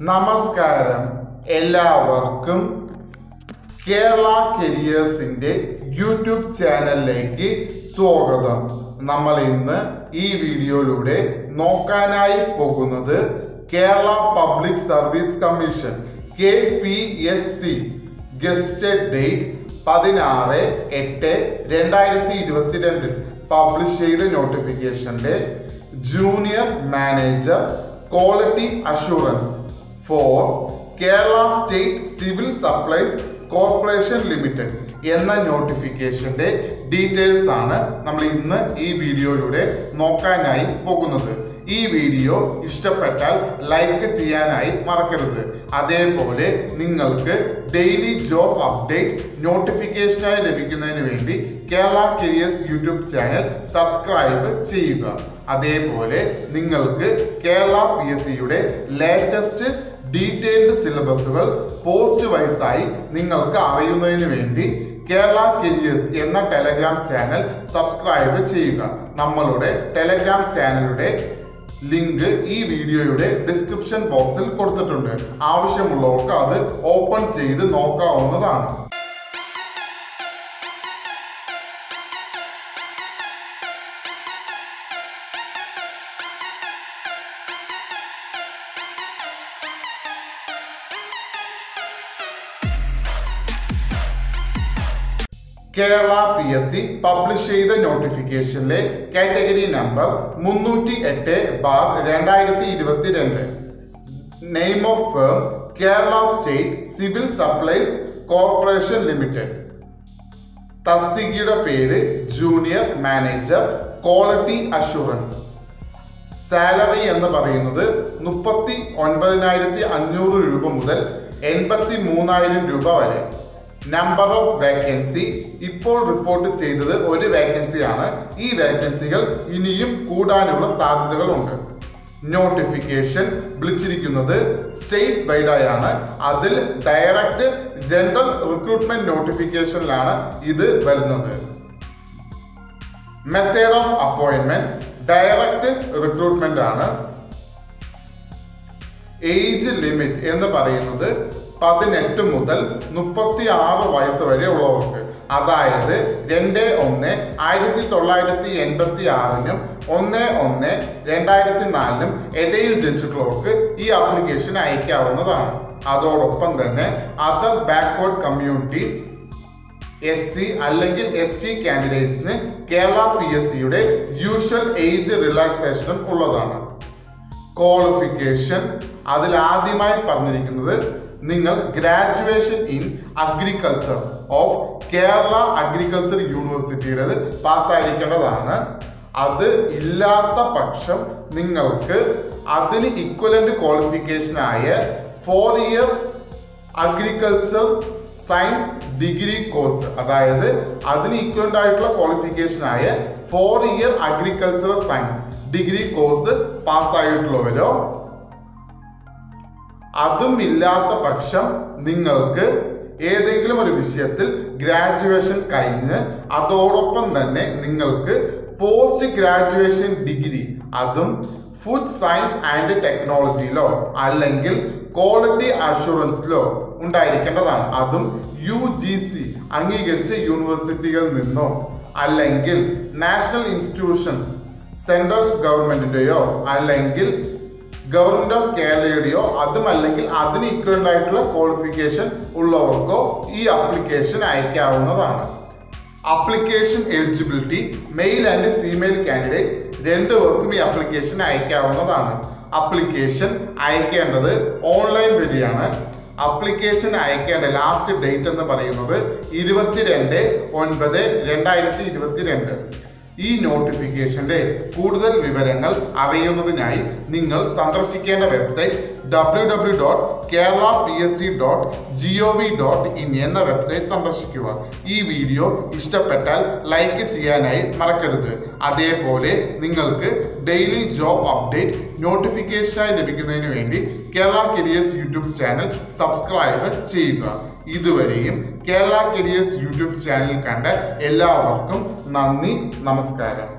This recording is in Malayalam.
നമസ്കാരം എല്ലാവർക്കും കേരള കരിയേഴ്സിന്റെ യൂട്യൂബ് ചാനലിലേക്ക് സ്വാഗതം. നമ്മൾ ഇന്ന് ഈ വീഡിയോയിലൂടെ നോക്കാനായി പോകുന്നത് Kerala public service commission K P S C gazetted date പതിനാറ് എട്ട് രണ്ടായിരത്തി ഇരുപത്തിരണ്ടിൽ പബ്ലിഷ് ചെയ്ത നോട്ടിഫിക്കേഷന്റെ junior manager quality assurance for Kerala state civil supplies corporation limited എന്ന നോട്ടിഫിക്കേഷന്റെ ഡീറ്റെയിൽസ് ആണ് നമ്മൾ ഇന്ന് ഈ വീഡിയോയിലൂടെ നോക്കാനായി പോകുന്നത്. ഈ വീഡിയോ ഇഷ്ടപ്പെട്ടാൽ ലൈക്ക് ചെയ്യാനായി മറക്കരുത്. അതേപോലെ നിങ്ങൾക്ക് ഡെയിലി ജോബ് അപ്ഡേറ്റ് നോട്ടിഫിക്കേഷനായി ലഭിക്കുന്നതിന് വേണ്ടി Kerala careers YouTube channel subscribe ചെയ്യുക. അതേപോലെ നിങ്ങൾക്ക് കേരള പി എസ് സിയുടെ ലേറ്റസ്റ്റ് ഡീറ്റെയിൽഡ് സിലബസുകൾ പോസ്റ്റ് വൈസായി നിങ്ങൾക്ക് അറിയുന്നതിന് വേണ്ടി കേരള കരിയേഴ്സ് എന്ന ടെലഗ്രാം ചാനൽ സബ്സ്ക്രൈബ് ചെയ്യുക. നമ്മളുടെ ടെലഗ്രാം ചാനലുടെ ലിങ്ക് ഈ വീഡിയോയുടെ ഡിസ്ക്രിപ്ഷൻ ബോക്സിൽ കൊടുത്തിട്ടുണ്ട്. ആവശ്യമുള്ളവർക്ക് അത് ഓപ്പൺ ചെയ്ത് നോക്കാവുന്നതാണ്. Kerala P S C publish ചെയ്ത നോട്ടിഫിക്കേഷനിലെ കാറ്റഗറി നമ്പർ മുന്നൂറ്റി എട്ട് ബാർ രണ്ടായിരത്തി ഇരുപത്തിരണ്ട് name of firm Kerala state civil supplies corporation limited തസ്തികയുടെ പേര് junior manager quality assurance salary എന്ന് പറയുന്നത് മുപ്പത്തി ഒൻപതിനായിരത്തി അഞ്ഞൂറ് രൂപ മുതൽ എൺപത്തി മൂന്നായിരം രൂപ വരെ. നമ്പർ ഓഫ് വേക്കൻസി ഇപ്പോൾ റിപ്പോർട്ട് ചെയ്തത് ഒരു വേക്കൻസിയാണ് ഈ വേക്കൻസികൾ ഇനിയും കൂടാനുള്ള സാധ്യതകളുണ്ട്. നോട്ടിഫിക്കേഷൻ വിളിച്ചിരിക്കുന്നത് സ്റ്റേറ്റ് വൈഡായാണ് അതിൽ ഡയറക്റ്റ് ജനറൽ റിക്രൂട്ട്മെന്റ് നോട്ടിഫിക്കേഷനിലാണ് ഇത് വരുന്നത്. Method of appointment direct recruitment ആണ്. ഏജ് ലിമിറ്റ് എന്ന് പറയുന്നത് പതിനെട്ട് മുതൽ മുപ്പത്തി ആറ് വയസ്സ് വരെ ഉള്ളവർക്ക് അതായത് രണ്ട് ഒന്ന് ആയിരത്തി തൊള്ളായിരത്തി എൺപത്തി ആറിനും ഒന്ന് ഒന്ന് രണ്ടായിരത്തി നാലിനും ഇടയിൽ ജനിച്ചിട്ടുള്ളവർക്ക് ഈ ആപ്ലിക്കേഷൻ അയക്കാവുന്നതാണ്. അതോടൊപ്പം തന്നെ other backward communities S C അല്ലെങ്കിൽ എസ് ടി കാൻഡിഡേറ്റ്സിന് കേരള പി എസ് സിയുടെ യൂഷ്വൽ ഏജ് റിലാക്സേഷനും ഉള്ളതാണ്. ക്വാളിഫിക്കേഷൻ അതിൽ ആദ്യമായി പറഞ്ഞിരിക്കുന്നത് നിങ്ങൾ graduation in agriculture of Kerala agriculture യൂണിവേഴ്സിറ്റിയുടേത് പാസ്സായിരിക്കേണ്ടതാണ്. അത് ഇല്ലാത്ത പക്ഷം നിങ്ങൾക്ക് അതിന് equivalent ക്വാളിഫിക്കേഷനായ four year agriculture science degree course അതായത് അതിന് ഇക്വലന്റ് ആയിട്ടുള്ള ക്വാളിഫിക്കേഷനായ four year agricultural science degree course പാസ്സായിട്ടുള്ളവരോ അതും ഇല്ലാത്ത പക്ഷം നിങ്ങൾക്ക് ഏതെങ്കിലും ഒരു വിഷയത്തിൽ ഗ്രാജുവേഷൻ കഴിഞ്ഞ് അതോടൊപ്പം തന്നെ നിങ്ങൾക്ക് പോസ്റ്റ് ഗ്രാജുവേഷൻ ഡിഗ്രി അതും ഫുഡ് സയൻസ് ആൻഡ് ടെക്നോളജിയിലോ അല്ലെങ്കിൽ ക്വാളിറ്റി അഷുറൻസിലോ ഉണ്ടായിരിക്കേണ്ടതാണ്. അതും യു ജി സി അംഗീകരിച്ച യൂണിവേഴ്സിറ്റികളിൽ നിന്നോ അല്ലെങ്കിൽ നാഷണൽ ഇൻസ്റ്റിറ്റ്യൂഷൻസ് സെൻട്രൽ ഗവൺമെന്റിന്റെയോ അല്ലെങ്കിൽ ഗവൺമെന്റ് ഓഫ് കേരളയുടെയോ അതും അല്ലെങ്കിൽ അതിന് ഇക്വലന്റ് ആയിട്ടുള്ള ക്വാളിഫിക്കേഷൻ ഉള്ളവർക്കോ ഈ അപ്ലിക്കേഷൻ അയക്കാവുന്നതാണ്. Application eligibility male and female candidates രണ്ടുപേർക്കും ഈ അപ്ലിക്കേഷൻ അയക്കാവുന്നതാണ്. അപ്ലിക്കേഷൻ അയക്കേണ്ടത് ഓൺലൈൻ വഴിയാണ്. അപ്ലിക്കേഷൻ അയക്കേണ്ട ലാസ്റ്റ് ഡേറ്റ് എന്ന് പറയുന്നത് ഇരുപത്തിരണ്ട് ഒൻപത് രണ്ടായിരത്തി ഇരുപത്തിരണ്ട്. ഈ നോട്ടിഫിക്കേഷന്റെ കൂടുതൽ വിവരങ്ങൾ അറിയുന്നതിനായി നിങ്ങൾ സന്ദർശിക്കേണ്ട website W Kerala P S C dot G O V dot in എന്ന വെബ്സൈറ്റ് സന്ദർശിക്കുക. ഈ വീഡിയോ ഇഷ്ടപ്പെട്ടാൽ ലൈക്ക് ചെയ്യാനായി മറക്കരുത്. അതേപോലെ നിങ്ങൾക്ക് ഡെയിലി ജോബ് അപ്ഡേറ്റ് നോട്ടിഫിക്കേഷനായി ലഭിക്കുന്നതിന് വേണ്ടി Kerala careers YouTube channel subscribe ചെയ്യുക. ഇതുവരെയും കേരള കരിയേഴ്സ് യൂട്യൂബ് ചാനൽ കണ്ട എല്ലാവർക്കും നന്ദി നമസ്കാരം.